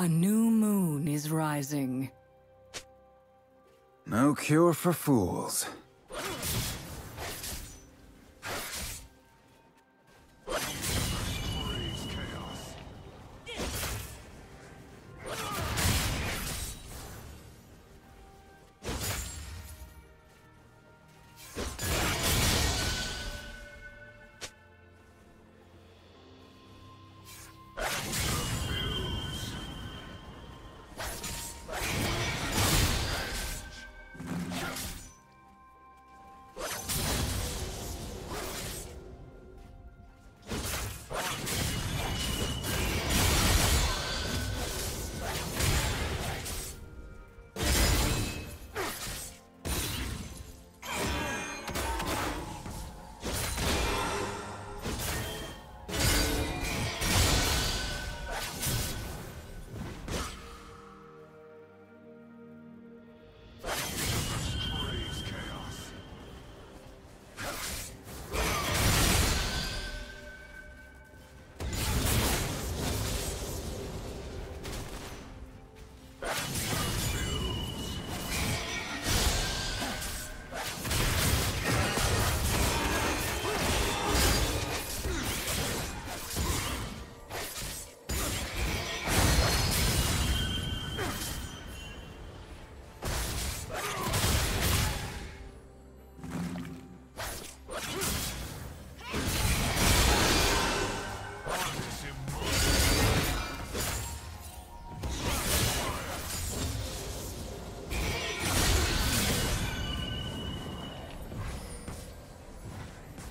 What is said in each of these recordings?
A new moon is rising. No cure for fools.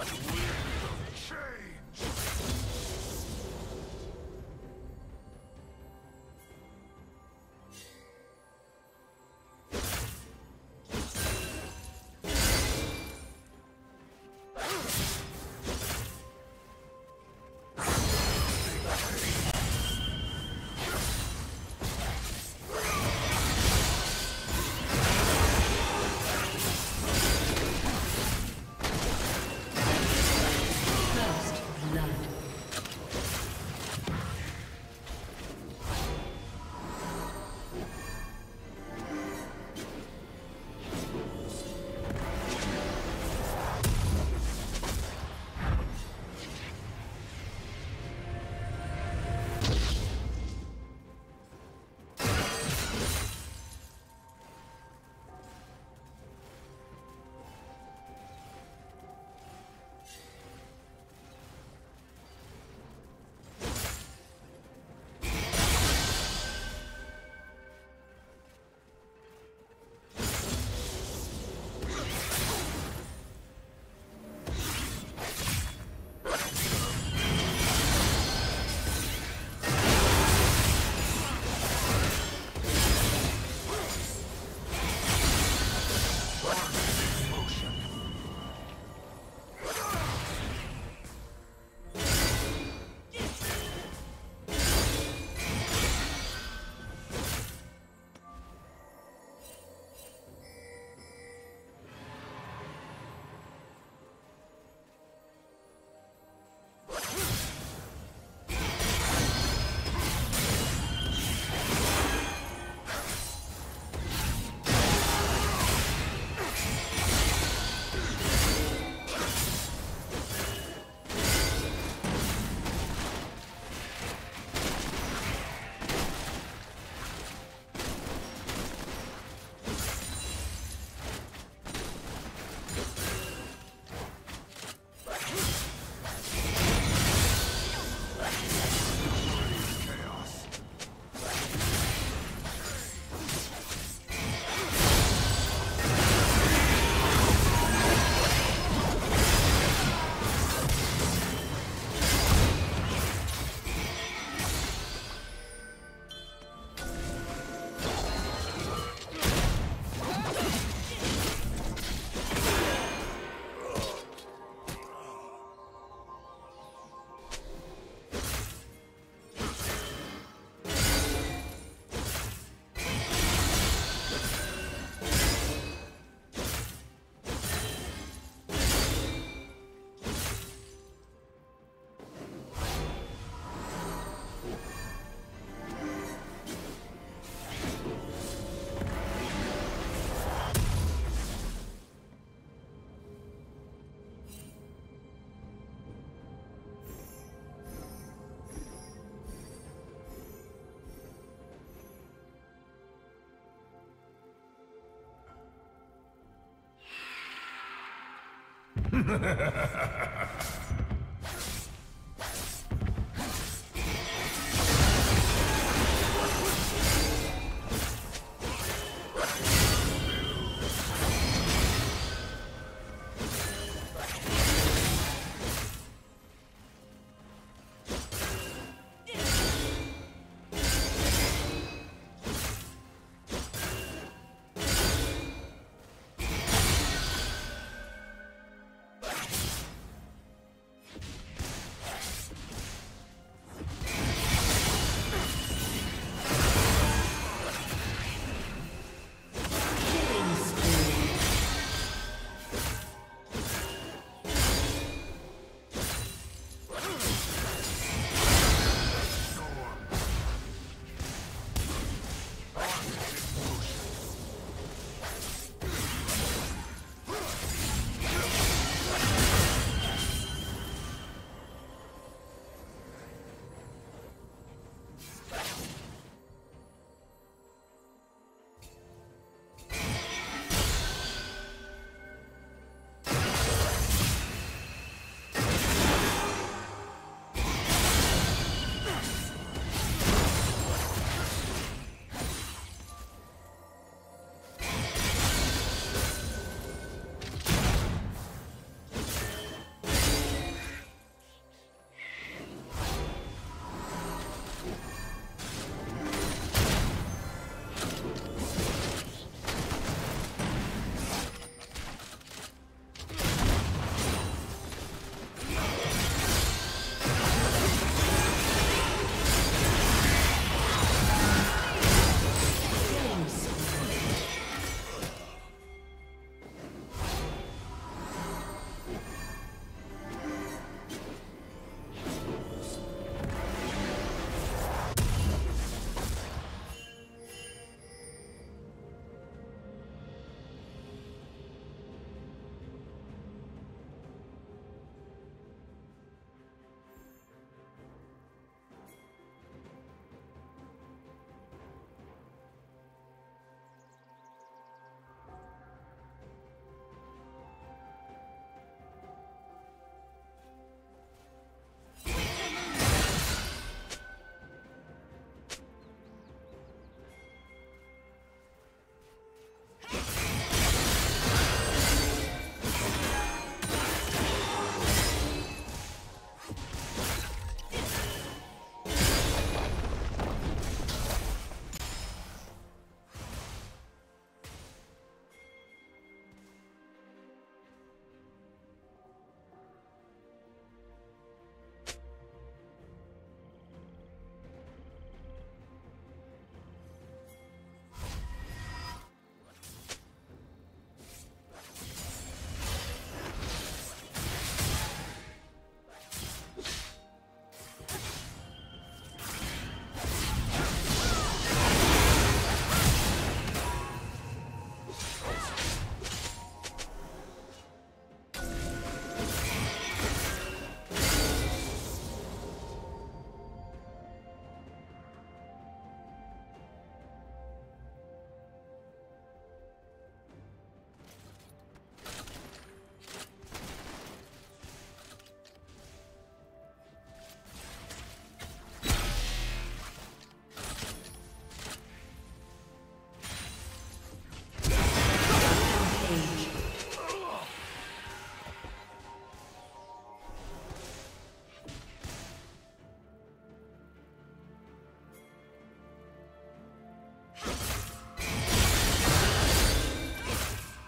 What Ha ha ha ha ha ha!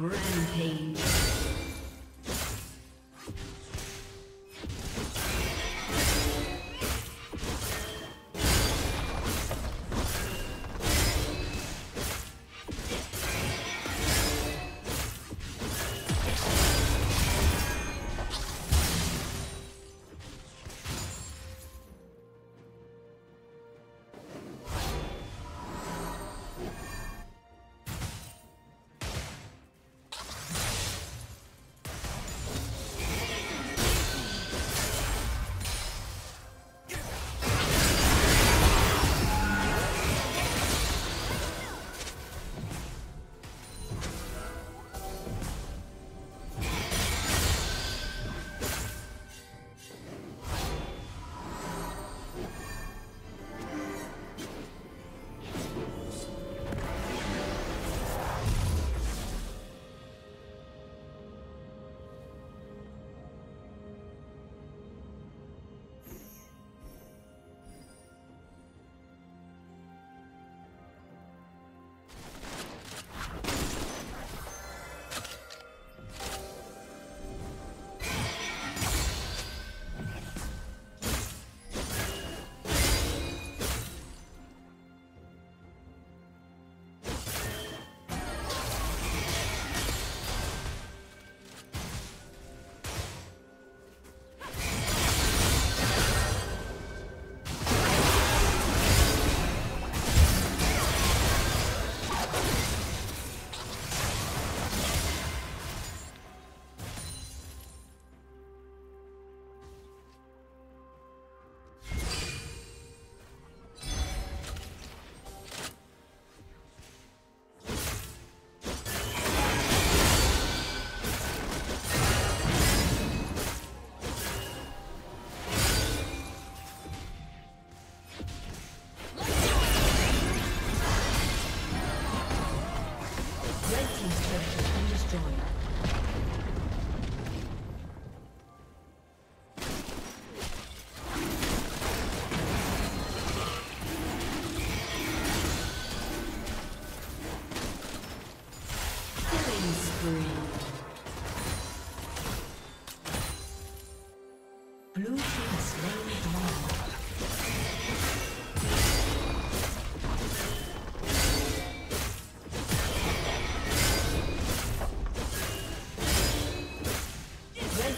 Rampage.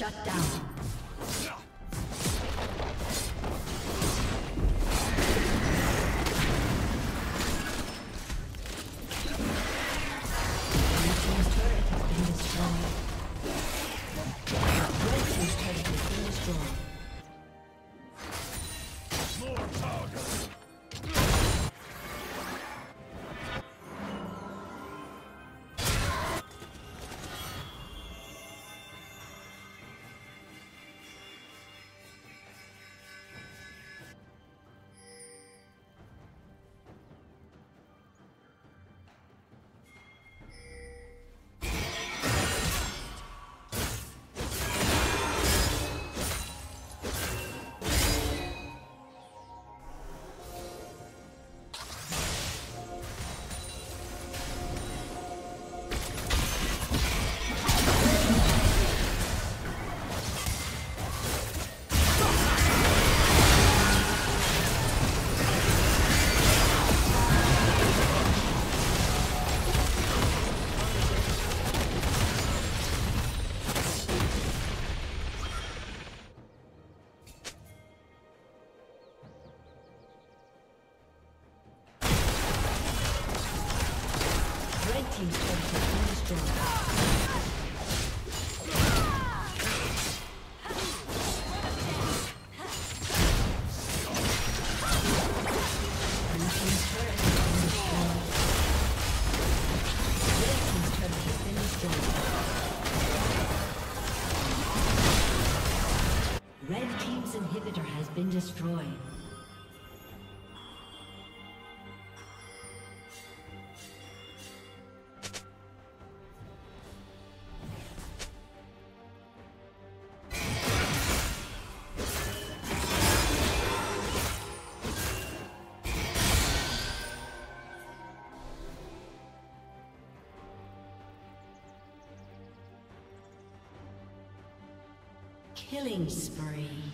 Shut down. Destroyed. Killing spree.